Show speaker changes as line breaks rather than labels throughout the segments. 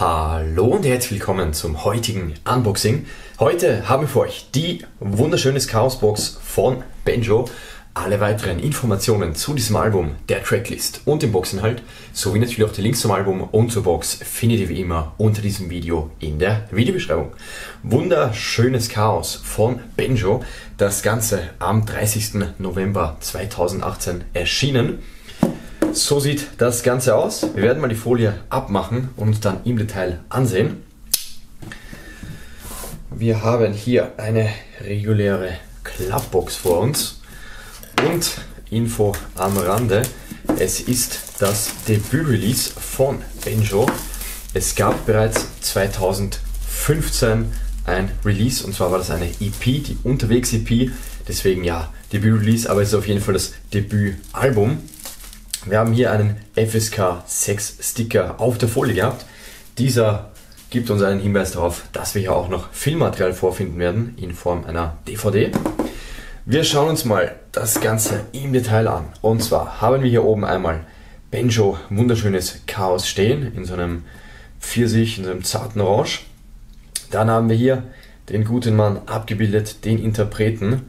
Hallo und herzlich willkommen zum heutigen Unboxing. Heute haben wir für euch die wunderschöne Chaos-Box von Benjo. Alle weiteren Informationen zu diesem Album, der Tracklist und dem Boxinhalt, sowie natürlich auch die Links zum Album und zur Box findet ihr wie immer unter diesem Video in der Videobeschreibung. Wunderschönes Chaos von Benjo, das Ganze am 30. November 2018 erschienen. So sieht das Ganze aus. Wir werden mal die Folie abmachen und uns dann im Detail ansehen. Wir haben hier eine reguläre Klappbox vor uns und Info am Rande. Es ist das Debüt-Release von Benjo. Es gab bereits 2015 ein Release und zwar war das eine EP, die Unterwegs-EP. Deswegen ja, Debüt-Release, aber es ist auf jeden Fall das Debütalbum. Wir haben hier einen FSK 6 Sticker auf der Folie gehabt. Dieser gibt uns einen Hinweis darauf, dass wir hier auch noch Filmmaterial vorfinden werden in Form einer DVD. Wir schauen uns mal das Ganze im Detail an. Und zwar haben wir hier oben einmal Benjo wunderschönes Chaos stehen in so einem Pfirsich, in so einem zarten Orange. Dann haben wir hier den guten Mann abgebildet, den Interpreten.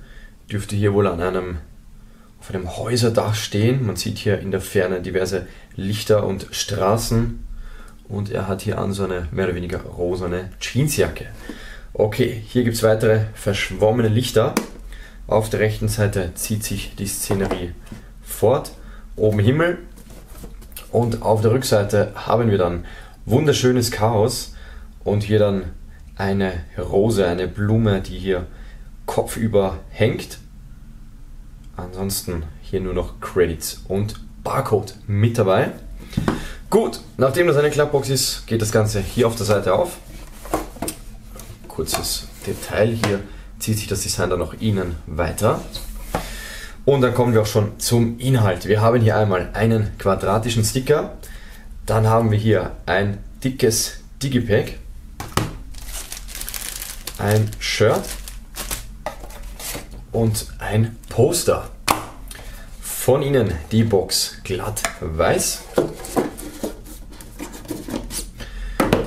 Dürfte hier wohl an einem auf einem Häuserdach stehen. Man sieht hier in der Ferne diverse Lichter und Straßen. Und er hat hier an so eine mehr oder weniger rosane Jeansjacke. Okay, hier gibt es weitere verschwommene Lichter. Auf der rechten Seite zieht sich die Szenerie fort. Oben Himmel. Und auf der Rückseite haben wir dann wunderschönes Chaos. Und hier dann eine Rose, eine Blume, die hier kopfüber hängt. Ansonsten hier nur noch Credits und Barcode mit dabei. Gut, nachdem das eine Klappbox ist, geht das Ganze hier auf der Seite auf. Kurzes Detail, hier zieht sich das Design dann noch innen weiter. Und dann kommen wir auch schon zum Inhalt. Wir haben hier einmal einen quadratischen Sticker, dann haben wir hier ein dickes Digipack, ein Shirt und ein Poster. Von innen die Box glatt weiß.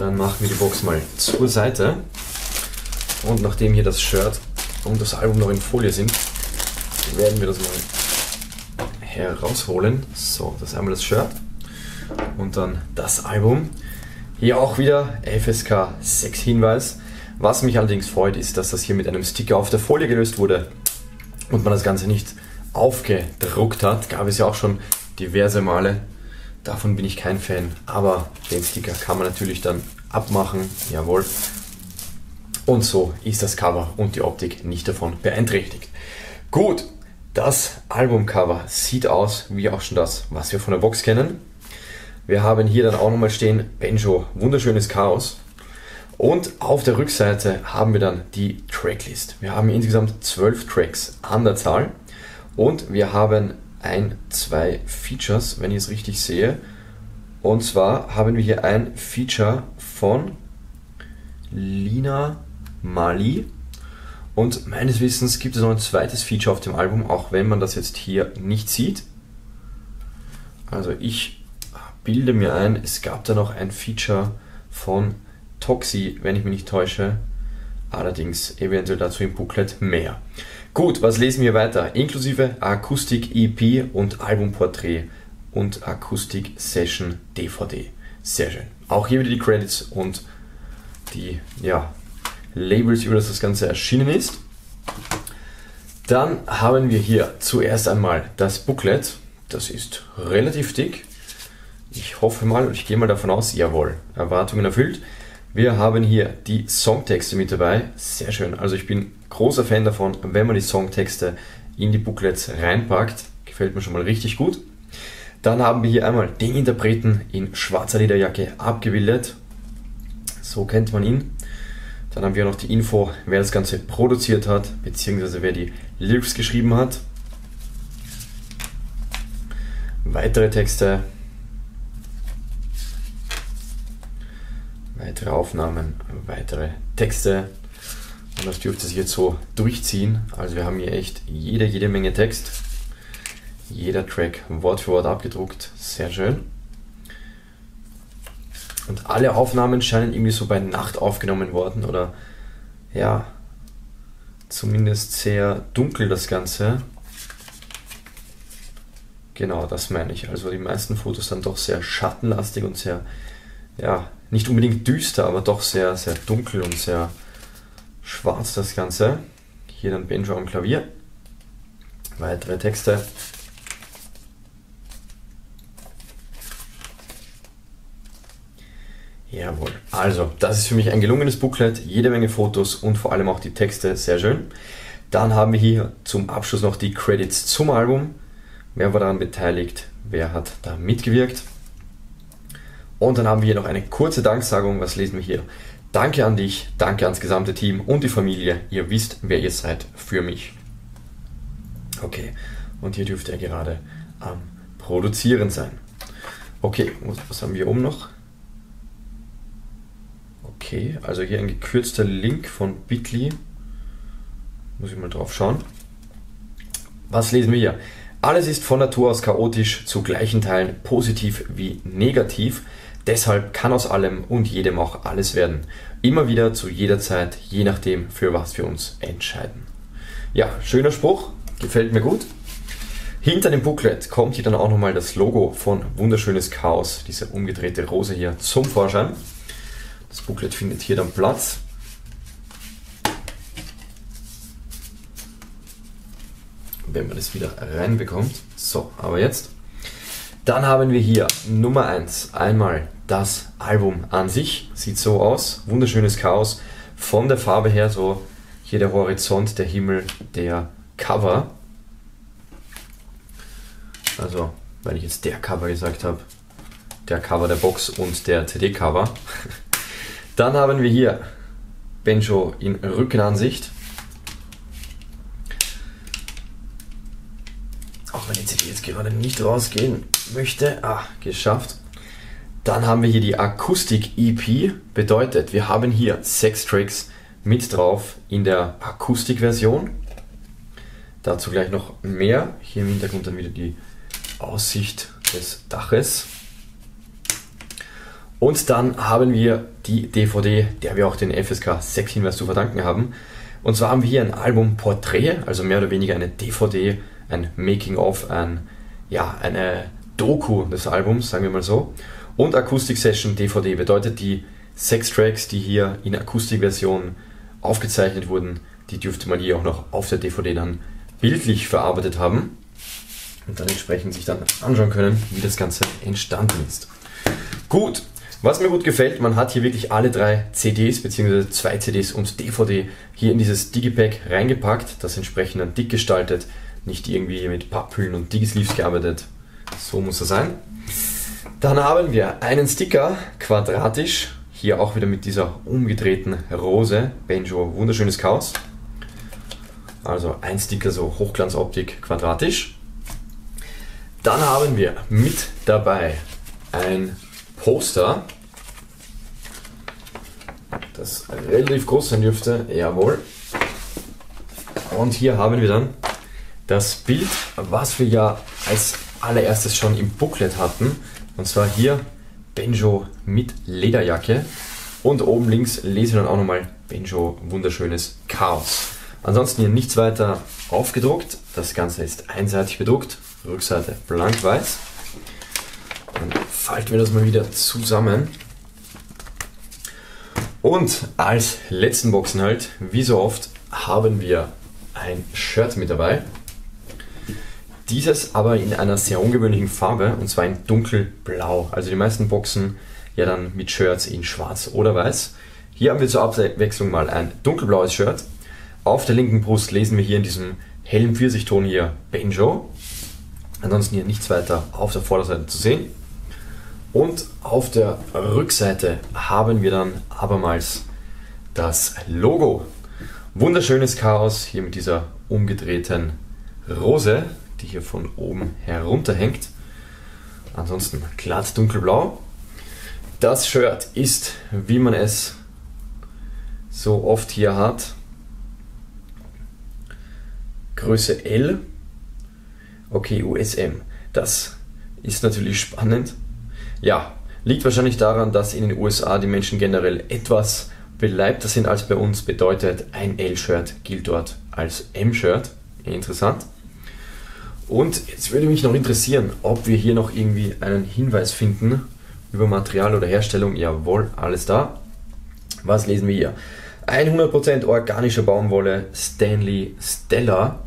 Dann machen wir die Box mal zur Seite. Und nachdem hier das Shirt und das Album noch in Folie sind, werden wir das mal herausholen. So, das ist einmal das Shirt und dann das Album. Hier auch wieder FSK 6 Hinweis. Was mich allerdings freut, ist, dass das hier mit einem Sticker auf der Folie gelöst wurde und man das Ganze nicht aufgedruckt hat. Gab es ja auch schon diverse Male. Davon bin ich kein Fan, aber den Sticker kann man natürlich dann abmachen. Jawohl. Und so ist das Cover und die Optik nicht davon beeinträchtigt. Gut, das Albumcover sieht aus wie auch schon das, was wir von der Box kennen. Wir haben hier dann auch nochmal stehen Benjo, wunderschönes Chaos. Und auf der Rückseite haben wir dann die Tracklist. Wir haben insgesamt zwölf Tracks an der Zahl und wir haben ein, zwei Features, wenn ich es richtig sehe. Und zwar haben wir hier ein Feature von Lina Mali. Und meines Wissens gibt es noch ein zweites Feature auf dem Album, auch wenn man das jetzt hier nicht sieht. Also ich bilde mir ein, es gab da noch ein Feature von Toxi, wenn ich mich nicht täusche. Allerdings eventuell dazu im Booklet mehr. Gut, was lesen wir weiter? Inklusive Akustik-EP und Albumporträt und Akustik-Session DVD. Sehr schön. Auch hier wieder die Credits und die ja, Labels, über das das Ganze erschienen ist. Dann haben wir hier zuerst einmal das Booklet. Das ist relativ dick. Ich hoffe mal und ich gehe mal davon aus, jawohl, Erwartungen erfüllt. Wir haben hier die Songtexte mit dabei. Sehr schön. Also ich bin großer Fan davon, wenn man die Songtexte in die Booklets reinpackt. Gefällt mir schon mal richtig gut. Dann haben wir hier einmal den Interpreten in schwarzer Lederjacke abgebildet. So kennt man ihn. Dann haben wir noch die Info, wer das Ganze produziert hat, beziehungsweise wer die Lyrics geschrieben hat. Weitere Texte weitere Aufnahmen, weitere Texte. Und das dürfte sich jetzt so durchziehen. Also wir haben hier echt jede, jede Menge Text. Jeder Track Wort für Wort abgedruckt. Sehr schön. Und alle Aufnahmen scheinen irgendwie so bei Nacht aufgenommen worden oder ja, zumindest sehr dunkel das Ganze. Genau, das meine ich. Also die meisten Fotos dann doch sehr schattenlastig und sehr, ja, nicht unbedingt düster, aber doch sehr, sehr dunkel und sehr schwarz das Ganze. Hier dann Benjo am Klavier. Weitere Texte. Jawohl. Also, das ist für mich ein gelungenes Booklet, jede Menge Fotos und vor allem auch die Texte, sehr schön. Dann haben wir hier zum Abschluss noch die Credits zum Album. Wer war daran beteiligt? Wer hat da mitgewirkt? Und dann haben wir hier noch eine kurze Danksagung. Was lesen wir hier? Danke an dich, danke ans gesamte Team und die Familie. Ihr wisst, wer ihr seid für mich. Okay, und hier dürfte er gerade am Produzieren sein. Okay, was haben wir oben noch? Okay, also hier ein gekürzter Link von Bitly. Muss ich mal drauf schauen. Was lesen wir hier? Alles ist von Natur aus chaotisch, zu gleichen Teilen positiv wie negativ. Deshalb kann aus allem und jedem auch alles werden. Immer wieder zu jeder Zeit, je nachdem, für was wir uns entscheiden. Ja, schöner Spruch, gefällt mir gut. Hinter dem Booklet kommt hier dann auch nochmal das Logo von Wunderschönes Chaos, diese umgedrehte Rose hier zum Vorschein. Das Booklet findet hier dann Platz. Wenn man das wieder reinbekommt. So, aber jetzt. Dann haben wir hier Nummer 1 einmal das Album an sich. Sieht so aus. Wunderschönes Chaos. Von der Farbe her so hier der Horizont, der Himmel, der Cover. Also, weil ich jetzt der Cover gesagt habe, der Cover der Box und der CD-Cover. Dann haben wir hier Benjo in Rückenansicht. Auch wenn die CD jetzt gerade nicht rausgehen möchte. Ah, geschafft. Dann haben wir hier die Akustik-EP. Bedeutet, wir haben hier sechs Tracks mit drauf in der Akustikversion. Dazu gleich noch mehr. Hier im Hintergrund dann wieder die Aussicht des Daches. Und dann haben wir die DVD, der wir auch den FSK 6 Hinweis zu verdanken haben. Und zwar haben wir hier ein Album Porträt, also mehr oder weniger eine DVD, ein Making-of, ein, ja, eine Doku des Albums, sagen wir mal so. Und Akustik Session DVD bedeutet die sechs Tracks, die hier in Akustikversion aufgezeichnet wurden, die dürfte man hier auch noch auf der DVD dann bildlich verarbeitet haben und dann entsprechend sich dann anschauen können, wie das Ganze entstanden ist. Gut, was mir gut gefällt, man hat hier wirklich alle drei CDs bzw. zwei CDs und DVD hier in dieses Digipack reingepackt, das entsprechend dann dick gestaltet, nicht irgendwie mit Papphüllen und Digisleeves gearbeitet. So muss er sein. Dann haben wir einen Sticker, quadratisch, hier auch wieder mit dieser umgedrehten Rose, Benjo, wunderschönes Chaos. Also ein Sticker so Hochglanzoptik quadratisch. Dann haben wir mit dabei ein Poster, das relativ groß sein dürfte, jawohl. Und hier haben wir dann das Bild, was wir ja als allererstes schon im Booklet hatten. Und zwar hier Benjo mit Lederjacke. Und oben links lesen wir dann auch nochmal Benjo wunderschönes Chaos. Ansonsten hier nichts weiter aufgedruckt. Das Ganze ist einseitig bedruckt. Rückseite blank-weiß. Dann falten wir das mal wieder zusammen. Und als letzten Boxen halt, wie so oft, haben wir ein Shirt mit dabei. Dieses aber in einer sehr ungewöhnlichen Farbe und zwar in dunkelblau. Also die meisten Boxen ja dann mit Shirts in schwarz oder weiß. Hier haben wir zur Abwechslung mal ein dunkelblaues Shirt. Auf der linken Brust lesen wir hier in diesem hellen Pfirsichton hier Benjo. Ansonsten hier nichts weiter auf der Vorderseite zu sehen. Und auf der Rückseite haben wir dann abermals das Logo. Wunderschönes Chaos hier mit dieser umgedrehten Rose, die hier von oben herunterhängt. Ansonsten glatt dunkelblau. Das Shirt ist, wie man es so oft hier hat, Größe L. Okay, USM. Das ist natürlich spannend. Ja, Liegt wahrscheinlich daran, dass in den USA die Menschen generell etwas beleibter sind als bei uns. Bedeutet, ein L-Shirt gilt dort als M-Shirt. Interessant. Und jetzt würde mich noch interessieren, ob wir hier noch irgendwie einen Hinweis finden über Material oder Herstellung. Jawohl, alles da. Was lesen wir hier? 100% organische Baumwolle Stanley Stella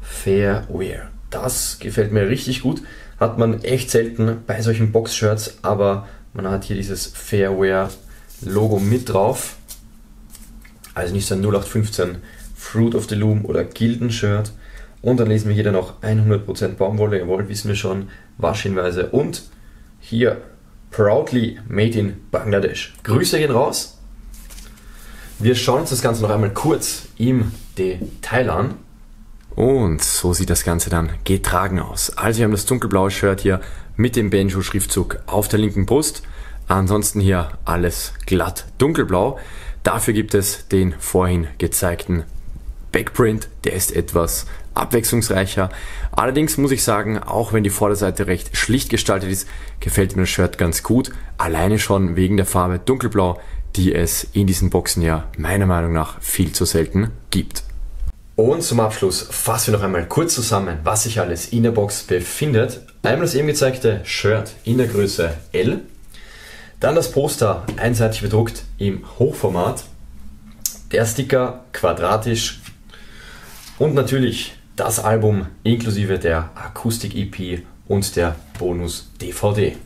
Fair Wear. Das gefällt mir richtig gut. Hat man echt selten bei solchen Boxshirts, aber man hat hier dieses Fairwear Logo mit drauf. Also nicht so ein 0815 Fruit of the Loom oder Gilden Shirt. Und dann lesen wir hier dann noch 100% Baumwolle, jawohl, wissen wir schon, Waschhinweise. Und hier Proudly Made in Bangladesch. Grüße gehen raus. Wir schauen uns das Ganze noch einmal kurz im Detail an. Und so sieht das Ganze dann getragen aus. Also wir haben das dunkelblaue Shirt hier mit dem Benjo-Schriftzug auf der linken Brust. Ansonsten hier alles glatt dunkelblau. Dafür gibt es den vorhin gezeigten Backprint, der ist etwas abwechslungsreicher. Allerdings muss ich sagen, auch wenn die Vorderseite recht schlicht gestaltet ist, gefällt mir das Shirt ganz gut. Alleine schon wegen der Farbe dunkelblau, die es in diesen Boxen ja meiner Meinung nach viel zu selten gibt. Und zum Abschluss fassen wir noch einmal kurz zusammen, was sich alles in der Box befindet. Einmal das eben gezeigte Shirt in der Größe L, dann das Poster einseitig bedruckt im Hochformat, der Sticker quadratisch und natürlich das Album inklusive der Akustik-EP und der Bonus-DVD.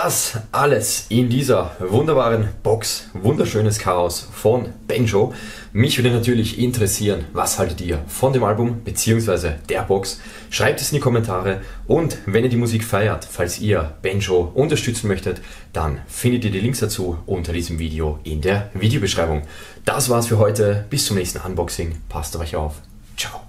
Das alles in dieser wunderbaren Box, wunderschönes Chaos von Benjo. Mich würde natürlich interessieren, was haltet ihr von dem Album bzw. der Box? Schreibt es in die Kommentare und wenn ihr die Musik feiert, falls ihr Benjo unterstützen möchtet, dann findet ihr die Links dazu unter diesem Video in der Videobeschreibung. Das war's für heute. Bis zum nächsten Unboxing. Passt auf euch auf. Ciao.